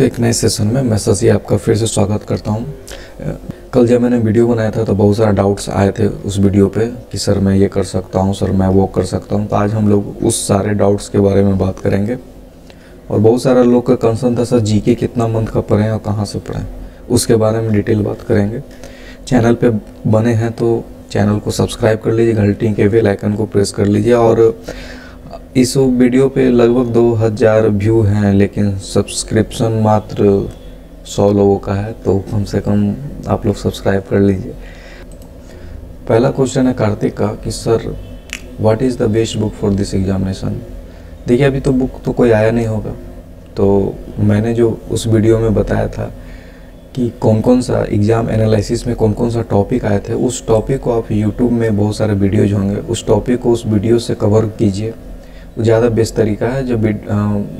Banking blog के एक नए सेशन में मैं शशि आपका फिर से स्वागत करता हूँ। कल जब मैंने वीडियो बनाया था तो बहुत सारे डाउट्स आए थे उस वीडियो पे कि सर मैं ये कर सकता हूँ, सर मैं वो कर सकता हूँ। तो आज हम लोग उस सारे डाउट्स के बारे में बात करेंगे। और बहुत सारा लोग का कंसर्न था, सर जीके कितना मंथ का पढ़ें और कहाँ से पढ़ें उसके बारे में डिटेल बात करेंगे। चैनल पर बने हैं तो चैनल को सब्सक्राइब कर लीजिए, घंटी के बेल आइकन को प्रेस कर लीजिए और इस वीडियो पे लगभग 2000 व्यू हैं, लेकिन सब्सक्रिप्शन मात्र 100 लोगों का है तो कम से कम आप लोग सब्सक्राइब कर लीजिए। पहला क्वेश्चन है कार्तिक का कि, sir what is the best book for this examination देखिए, अभी तो बुक तो कोई आया नहीं होगा। तो मैंने जो उस वीडियो में बताया था कि कौन कौन सा एग्ज़ाम एनालिसिस में कौन कौन सा टॉपिक आए थे, उस टॉपिक को आप यूट्यूब में बहुत सारे वीडियोज़ होंगे। उस टॉपिक को उस वीडियो से कवर कीजिए। ज़्यादा बेस्ट तरीका है। जब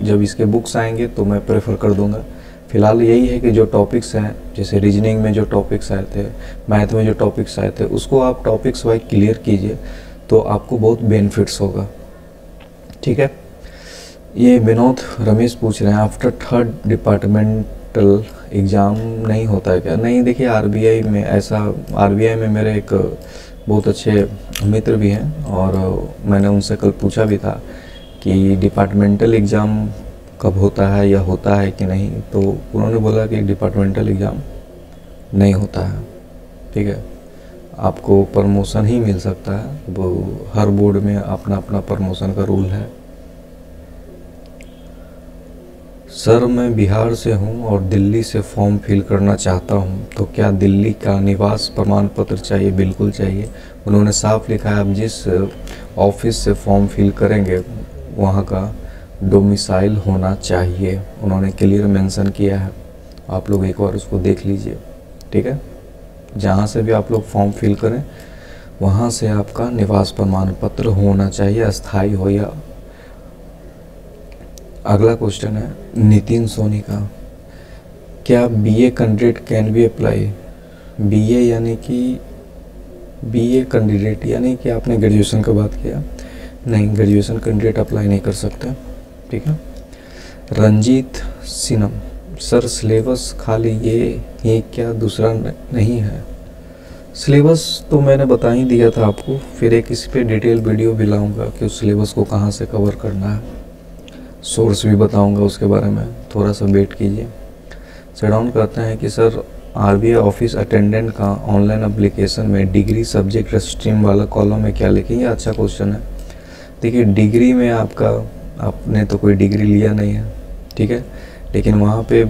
जब इसके बुक्स आएँगे तो मैं प्रेफर कर दूँगा। फ़िलहाल यही है कि जो टॉपिक्स हैं, जैसे रीजनिंग में जो टॉपिक्स आए थे मैथ में जो टॉपिक्स आए थे, उसको आप टॉपिक्स वाइज क्लियर कीजिए तो आपको बहुत बेनिफिट्स होगा। ठीक है? ये विनोद, रमेश पूछ रहे हैं आफ्टर थर्ड डिपार्टमेंटल एग्ज़ाम नहीं होता है क्या? नहीं, देखिए आरबीआई में ऐसा आरबीआई में मेरे एक बहुत अच्छे मित्र भी हैं, और मैंने उनसे कल पूछा भी था। कि डिपार्टमेंटल एग्ज़ाम कब होता है या होता है कि नहीं तो उन्होंने बोला कि डिपार्टमेंटल एग्ज़ाम नहीं होता है, ठीक है? आपको प्रमोशन ही मिल सकता है वो हर बोर्ड में अपना अपना प्रमोशन का रूल है। सर, मैं बिहार से हूँ और दिल्ली से फॉर्म फिल करना चाहता हूँ तो क्या दिल्ली का निवास प्रमाण पत्र चाहिए? बिल्कुल चाहिए। उन्होंने साफ़ लिखा है, आप जिस ऑफ़िस से फॉर्म फिल करेंगे वहाँ का डोमिसाइल होना चाहिए। उन्होंने क्लियर मेंशन किया है। आप लोग एक बार उसको देख लीजिए। ठीक है? जहाँ से भी आप लोग फॉर्म फिल करें, वहाँ से आपका निवास प्रमाण पत्र होना चाहिए अस्थाई हो या अगला क्वेश्चन है, नितिन सोनी का। क्या BA candidate can be apply BA यानी कि बीए कैंडिडेट यानी कि आपने ग्रेजुएशन का बात किया। नहीं ग्रेजुएशन कैंडिडेट अप्लाई नहीं कर सकते। ठीक है? रंजीत सिनम, सर सिलेबस खाली ये ही क्या दूसरा नहीं है? सिलेबस तो मैंने बता ही दिया था आपको, फिर एक इस पे डिटेल वीडियो भी लाऊँगा कि उस सिलेबस को कहाँ से कवर करना है। सोर्स भी बताऊँगा उसके बारे में, थोड़ा सा वेट कीजिए। सडाउन कहते हैं कि सर, आरबीआई ऑफ़िस अटेंडेंट का ऑनलाइन अप्लीकेशन में डिग्री सब्जेक्ट स्ट्रीम वाला कॉलम में क्या लिखें? ये अच्छा क्वेश्चन है। देखिए डिग्री में आपका, आपने तो कोई डिग्री लिया नहीं है, ठीक है? लेकिन वहाँ पे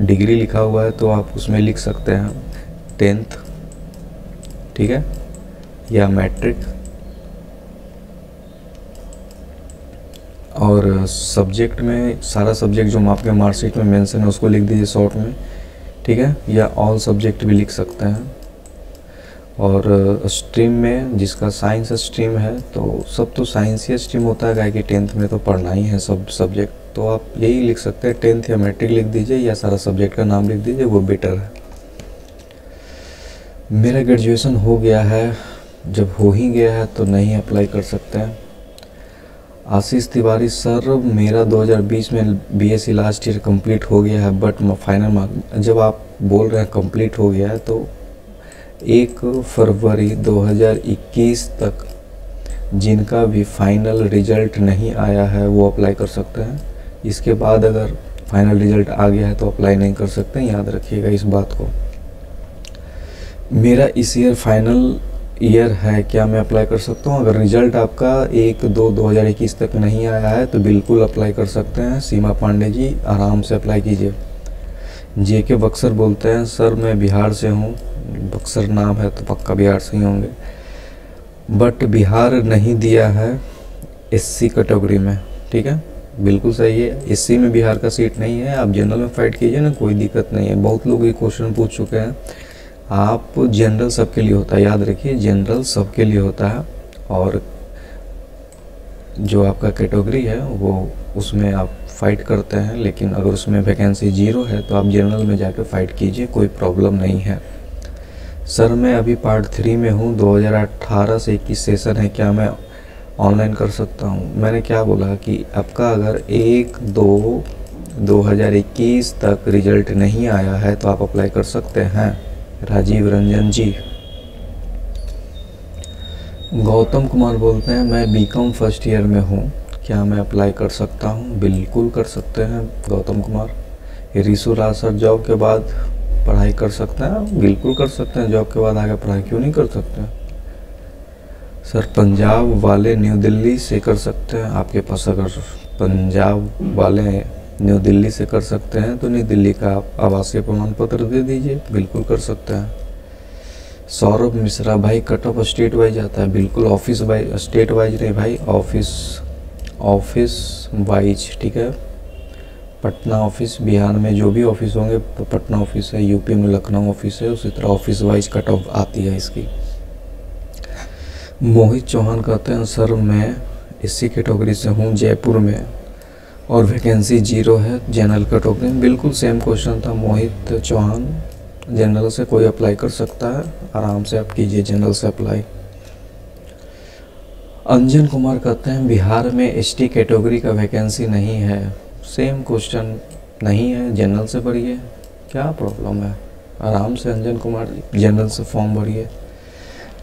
डिग्री लिखा हुआ है तो आप उसमें लिख सकते हैं टेंथ ठीक है? या मैट्रिक और सब्जेक्ट में, सारा सब्जेक्ट जो आपके मार्कशीट में मेंशन है, उसको लिख दीजिए शॉर्ट में, ठीक है? या ऑल सब्जेक्ट भी लिख सकते हैं। और स्ट्रीम में जिसका साइंस स्ट्रीम है तो सब तो साइंस ही स्ट्रीम होता है। कि टेंथ में तो पढ़ना ही है सब सब्जेक्ट तो आप यही लिख सकते हैं टेंथ या मैट्रिक लिख दीजिए या सारा सब्जेक्ट का नाम लिख दीजिए, वो बेटर है। मेरा ग्रेजुएशन हो गया है। जब हो ही गया है तो नहीं अप्लाई कर सकते हैं। आशीष तिवारी सर, मेरा 2020 में बीएससी लास्ट ईयर कंप्लीट हो गया है बट फाइनल मार्क जब आप बोल रहे हैं कंप्लीट हो गया है तो एक फरवरी 2021 तक जिनका भी फाइनल रिज़ल्ट नहीं आया है, वो अप्लाई कर सकते हैं। इसके बाद अगर फाइनल रिज़ल्ट आ गया है तो अप्लाई नहीं कर सकते। याद रखिएगा इस बात को। मेरा इस ईयर फाइनल ईयर है, क्या मैं अप्लाई कर सकता हूँ? अगर रिज़ल्ट आपका एक दो दो हज़ार इक्कीस तक नहीं आया है तो बिल्कुल अप्लाई कर सकते हैं। सीमा पांडे जी, आराम से अप्लाई कीजिए। जे के बक्सर बोलते हैं, सर, मैं बिहार से हूँ। बक्सर नाम है तो पक्का बिहार से ही होंगे। बट बिहार नहीं दिया है एससी कैटेगरी में, ठीक है? बिल्कुल सही है। एससी में बिहार का सीट नहीं है। आप जनरल में फाइट कीजिए ना, कोई दिक्कत नहीं है। बहुत लोग ये क्वेश्चन पूछ चुके हैं। आप जनरल सबके लिए होता है। याद रखिए जनरल सबके लिए होता है। और जो आपका कैटेगरी है, वो उसमें आप फाइट करते हैं। लेकिन अगर उसमें वैकेंसी ज़ीरो है तो आप जनरल में जाकर फाइट कीजिए। कोई प्रॉब्लम नहीं है। सर, मैं अभी पार्ट थ्री में हूँ। 2018 से 21 सेशन है। क्या मैं ऑनलाइन कर सकता हूँ? मैंने क्या बोला कि आपका अगर एक, दो 2021 तक रिज़ल्ट नहीं आया है तो आप अप्लाई कर सकते हैं। राजीव रंजन जी। गौतम कुमार बोलते हैं, मैं बीकॉम फ़र्स्ट ईयर में हूँ। क्या मैं अप्लाई कर सकता हूँ? बिल्कुल कर सकते हैं गौतम कुमार। रिसु राज सर जॉब के बाद पढ़ाई कर सकते हैं, बिल्कुल कर सकते हैं, जॉब के बाद आगे पढ़ाई क्यों नहीं कर सकते? सर, पंजाब वाले न्यू दिल्ली से कर सकते हैं, आपके पास अगर पंजाब वाले न्यू दिल्ली से कर सकते हैं तो न्यू दिल्ली का आप आवासीय प्रमाण पत्र दे दीजिए, बिल्कुल कर सकते हैं। सौरभ मिश्रा भाई कट ऑफ़ स्टेट वाइज आता है, बिल्कुल ऑफ़िस वाइज स्टेट वाइज नहीं भाई ऑफ़िस ऑफ़िस वाइज ठीक है? पटना ऑफ़िस, बिहार में जो भी ऑफ़िस होंगे पटना ऑफ़िस है, यूपी में लखनऊ ऑफ़िस है, उसी तरह ऑफ़िस वाइज कट ऑफ़ आती है इसकी। मोहित चौहान कहते हैं, सर, मैं इसी कैटेगरी से हूँ, जयपुर में, और वैकेंसी ज़ीरो है, जनरल कैटेगरी में। बिल्कुल सेम क्वेश्चन था, मोहित चौहान, जनरल से कोई अप्लाई कर सकता है? आराम से आप कीजिए, जनरल से अप्लाई अंजन कुमार कहते हैं, बिहार में एसटी कैटेगरी का वैकेंसी नहीं है। सेम क्वेश्चन नहीं है जनरल से भरिए क्या प्रॉब्लम है? आराम से अंजन कुमार जी जनरल से फॉर्म भरिए।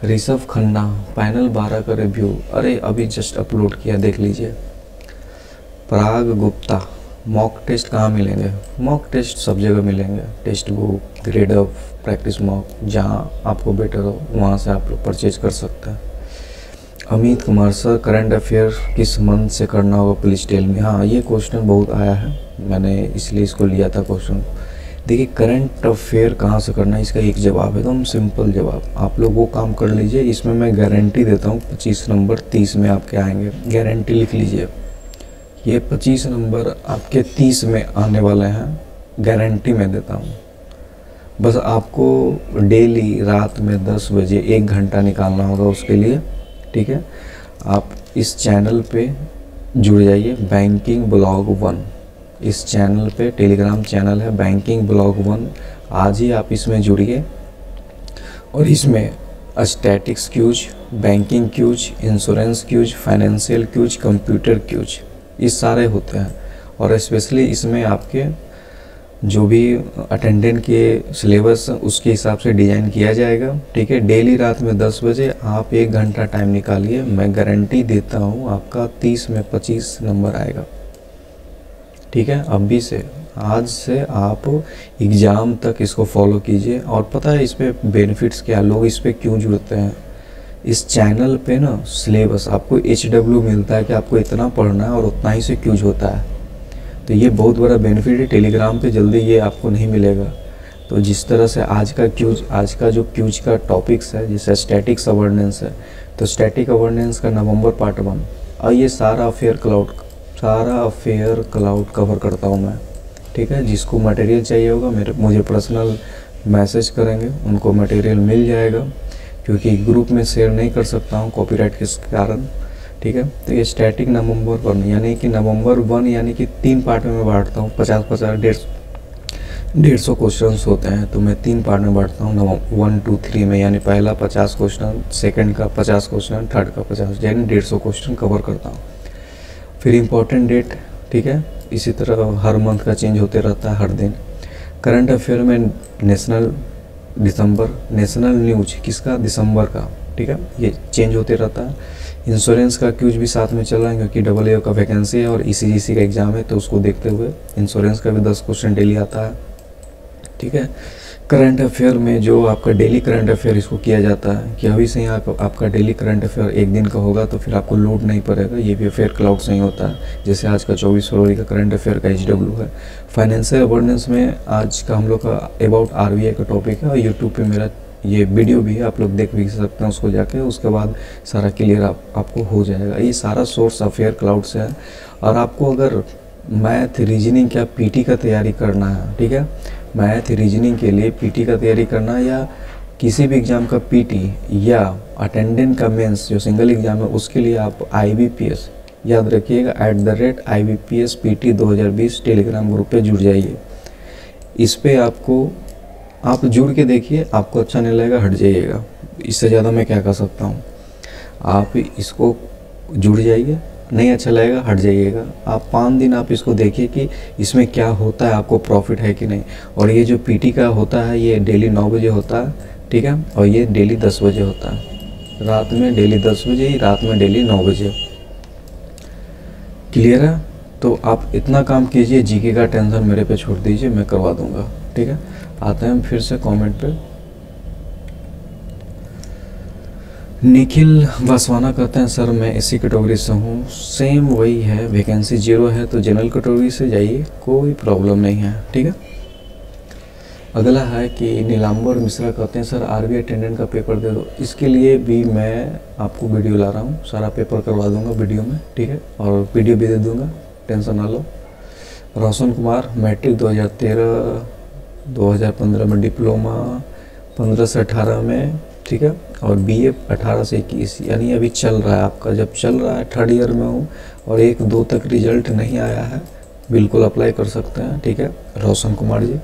ऋषभ खन्ना पैनल बारह का रिव्यू अरे, अभी जस्ट अपलोड किया, देख लीजिए। पराग गुप्ता मॉक टेस्ट कहाँ मिलेंगे? मॉक टेस्ट सब जगह मिलेंगे। Test book grade of practice mock जहाँ आपको बेटर हो, वहाँ से आप लोग परचेज कर सकते हैं। Amit Kumar, sir current affair किस मंथ से करना होगा पुलिस टेल में? हाँ ये क्वेश्चन बहुत आया है। मैंने इसलिए इसको लिया था क्वेश्चन देखिए करंट अफेयर कहाँ से करना है, इसका एक जवाब है, एकदम सिंपल जवाब। आप लोग वो काम कर लीजिए, इसमें मैं गारंटी देता हूँ, पच्चीस नंबर तीस में आपके आएँगे। गारंटी लिख लीजिए। ये पच्चीस नंबर आपके तीस में आने वाले हैं गारंटी मैं देता हूँ। बस आपको डेली रात में दस बजे एक घंटा निकालना होगा उसके लिए। ठीक है? आप इस चैनल पे जुड़ जाइए बैंकिंग ब्लॉग वन इस चैनल पे टेलीग्राम चैनल है बैंकिंग ब्लॉग वन आज ही आप इसमें जुड़िए। और इसमें statics quiz banking quiz insurance quiz financial quiz computer quiz इस सारे होते हैं। और स्पेशली इसमें आपके जो भी अटेंडेंट के सिलेबस उसके हिसाब से डिज़ाइन किया जाएगा, ठीक है? डेली रात में 10 बजे आप एक घंटा टाइम निकालिए, मैं गारंटी देता हूँ आपका 30 में 25 नंबर आएगा। ठीक है? अभी से, आज से आप एग्ज़ाम तक इसको फॉलो कीजिए। और पता है इस पर बेनिफिट्स क्या, लोग इस पर क्यों जुड़ते हैं? इस चैनल पे ना सिलेबस आपको एचडब्ल्यू मिलता है कि आपको इतना पढ़ना है और उतना ही से क्यूज होता है। तो ये बहुत बड़ा बेनिफिट है। टेलीग्राम पे जल्दी ये आपको नहीं मिलेगा। तो जिस तरह से आज का क्यूज, आज का जो क्यूज का टॉपिक्स है, जैसे स्टैटिक्स अवर्नेंस है तो स्टैटिक अवर्नेंस का नवंबर पार्ट वन और ये सारा अफेयर क्लाउड सारा अफेयर क्लाउड कवर करता हूँ मैं। ठीक है? जिसको मटेरियल चाहिए होगा, मेरे, मुझे पर्सनल मैसेज करेंगे, उनको मटेरियल मिल जाएगा। क्योंकि ग्रुप में शेयर नहीं कर सकता हूँ कॉपीराइट के कारण। ठीक है? तो ये स्टैटिक नवंबर वन, यानी कि नवंबर वन, यानी कि तीन पार्ट में बांटता हूँ, पचास पचास, डेढ़ डेढ़ सौ क्वेश्चन होते हैं तो मैं तीन पार्ट में बांटता हूँ वन टू थ्री में, यानी पहला पचास क्वेश्चन सेकंड का पचास क्वेश्चन थर्ड का पचास, यानी डेढ़ सौ क्वेश्चन कवर करता हूँ। फिर इम्पोर्टेंट डेट ठीक है? इसी तरह हर मंथ का चेंज होते रहता है, हर दिन। करंट अफेयर में नेशनल दिसंबर नेशनल न्यूज़ किसका? दिसंबर का। ठीक है? ये चेंज होते रहता है। इंश्योरेंस का क्यूज भी साथ में चल रहा है क्योंकि डबल ए का वैकेंसी है और ई e का एग्ज़ाम है तो उसको देखते हुए इंश्योरेंस का भी दस क्वेश्चन डेली आता है। ठीक है? करंट अफेयर में जो आपका डेली करंट अफेयर इसको किया जाता है कि अभी से ही आप, आपका डेली करंट अफेयर एक दिन का होगा तो फिर आपको लोड नहीं पड़ेगा ये भी अफेयर क्लाउड से ही होता है। जैसे आज का चौबीस फरवरी का करंट अफेयर का एचडब्ल्यू है। फाइनेंशियल अवेयरनेस में आज का हम लोग का अबाउट आरबीआई का टॉपिक है और यूट्यूब पर मेरा ये वीडियो भी आप लोग देख भी सकते हैं उसको जाके उसके बाद सारा क्लियर आप, आपको हो जाएगा। ये सारा सोर्स अफेयर क्लाउड से है। और आपको अगर मैथ रीजनिंग क्या पीटी का तैयारी करना है ठीक है? मैथ रीजनिंग के लिए पीटी का तैयारी करना या किसी भी एग्ज़ाम का पीटी या अटेंडेंट का मेंस जो सिंगल एग्ज़ाम है उसके लिए आप आईबीपीएस याद रखिएगा at the rate I B P S P T दो हज़ार बीस टेलीग्राम ग्रुप पे जुड़ जाइए। इस पर आपको आप जुड़ के देखिए, आपको अच्छा नहीं लगेगा, हट जाइएगा। इससे ज़्यादा मैं क्या कर सकता हूँ? आप इसको जुड़ जाइए, नहीं अच्छा लगेगा, हट जाइएगा। आप पाँच दिन आप इसको देखिए कि इसमें क्या होता है, आपको प्रॉफिट है कि नहीं। और ये जो पीटी का होता है, ये डेली नौ बजे होता है, ठीक है? और ये डेली दस बजे होता है। रात में डेली दस बजे ही रात में डेली नौ बजे। क्लियर है? तो आप इतना काम कीजिए जीके का टेंशन मेरे पे छोड़ दीजिए, मैं करवा दूँगा, ठीक है? आते हैं फिर से कमेंट पे। निखिल वासवाना कहते हैं, सर, मैं इसी कैटेगरी से हूँ। सेम वही है वैकेंसी ज़ीरो है तो जनरल कैटेगरी से जाइए, कोई प्रॉब्लम नहीं है, ठीक है? अगला है कि नीलाम्बर मिश्रा कहते हैं, सर आरबी अटेंडेंट का पेपर दे दो। इसके लिए भी मैं आपको वीडियो ला रहा हूँ। सारा पेपर करवा दूँगा वीडियो में, ठीक है? और वीडियो भी दे दूँगा टेंशन ना लो। रोशन कुमार, मैट्रिक 2013 2015 में डिप्लोमा 15 से 18 में, ठीक है? और बीए 18 से 21 यानी अभी चल रहा है आपका। जब चल रहा है थर्ड ईयर में हूँ और एक दो तक रिज़ल्ट नहीं आया है, बिल्कुल अप्लाई कर सकते हैं, ठीक है? रोशन कुमार जी।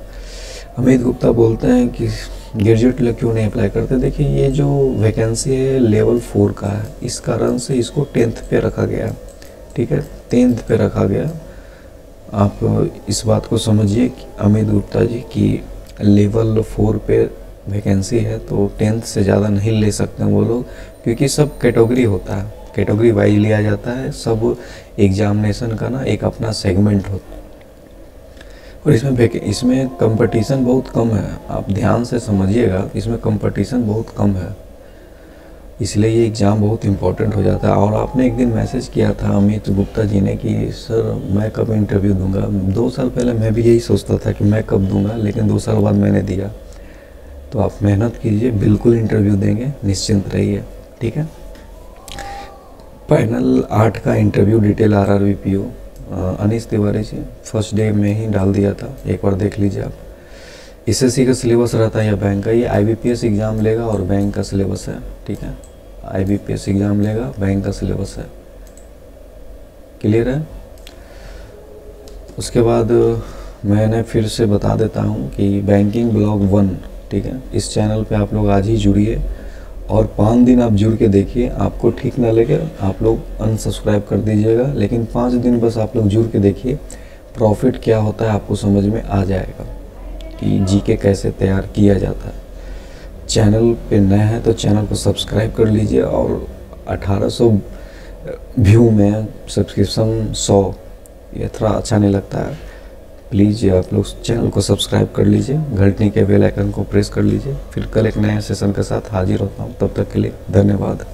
अमित गुप्ता बोलते हैं कि ग्रेजुएट लोग क्यों नहीं अप्लाई करते? देखिए, ये जो वैकेंसी है लेवल फोर का है। इस कारण से इसको टेंथ पे रखा गया ठीक है? टेंथ पे रखा गया आप इस बात को समझिए अमित गुप्ता जी कि लेवल फोर पे वैकेंसी है तो टेंथ से ज़्यादा नहीं ले सकते हैं वो लोग, क्योंकि सब कैटेगरी होता है। कैटेगरी वाइज लिया जाता है, सब एग्जामिनेशन का ना एक अपना सेगमेंट होता है। और इसमें इसमें कंपटीशन बहुत कम है। आप ध्यान से समझिएगा, इसमें कंपटीशन बहुत कम है। इसलिए ये एग्ज़ाम बहुत इम्पोर्टेंट हो जाता है। और आपने एक दिन मैसेज किया था अमित गुप्ता जी ने कि, सर, मैं कब इंटरव्यू दूँगा? दो साल पहले मैं भी यही सोचता था कि मैं कब दूँगा, लेकिन दो साल बाद मैंने दिया। तो आप मेहनत कीजिए, बिल्कुल इंटरव्यू देंगे, निश्चिंत रहिए, ठीक है? पैनल आठ का interview detail R R V P O Anish Tiwari ji first day में ही डाल दिया था। एक बार देख लीजिए आप। एसएससी का सिलेबस रहता है या बैंक का? ये IBPS एग्ज़ाम लेगा और बैंक का सिलेबस है, ठीक है? I B P S exam लेगा, बैंक का सिलेबस है। क्लियर है? उसके बाद मैंने फिर से बता देता हूँ कि बैंकिंग ब्लॉग वन ठीक है? इस चैनल पे आप लोग आज ही जुड़िए और पाँच दिन आप जुड़ के देखिए। आपको ठीक ना लगे, आप लोग अनसब्सक्राइब कर दीजिएगा, लेकिन पाँच दिन बस आप लोग जुड़ के देखिए। प्रॉफिट क्या होता है आपको समझ में आ जाएगा कि जीके कैसे तैयार किया जाता है। चैनल पे नए हैं तो चैनल को सब्सक्राइब कर लीजिए और 1800 व्यू में सब्सक्रिप्शन 100 ये थोड़ा अच्छा नहीं लगता है। प्लीज़ आप लोग चैनल को सब्सक्राइब कर लीजिए घंटनी के बेल आइकन को प्रेस कर लीजिए, फिर कल एक नए सेशन के साथ हाजिर होता हूँ। तब तक के लिए धन्यवाद।